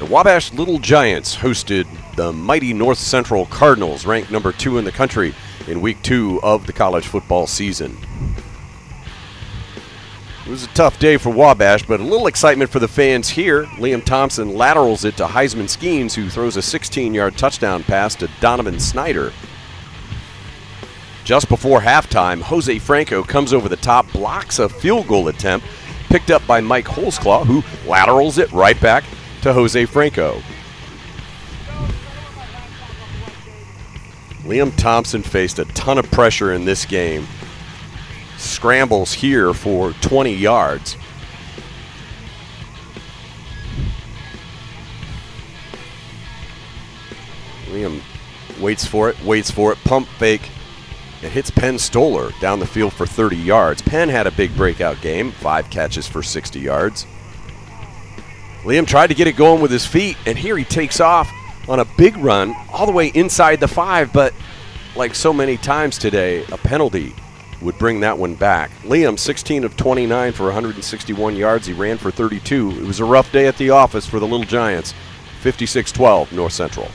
The Wabash Little Giants hosted the mighty North Central Cardinals, ranked number two in the country in week two of the college football season. It was a tough day for Wabash, but a little excitement for the fans here. Liam Thompson laterals it to Heisman Skeens, who throws a 16 yard touchdown pass to Donovan Snyder. Just before halftime, Jose Franco comes over the top, blocks a field goal attempt, picked up by Mike Holzclaw, who laterals it right back to Jose Franco. Liam Thompson faced a ton of pressure in this game. Scrambles here for 20 yards. Liam waits for it, waits for it, pump fake. It hits Penn Stoller down the field for 30 yards. Penn had a big breakout game, five catches for 60 yards. Liam tried to get it going with his feet, and here he takes off on a big run all the way inside the five, but like so many times today, a penalty would bring that one back. Liam, 16 of 29 for 161 yards. He ran for 32. It was a rough day at the office for the Little Giants. 56 12, North Central.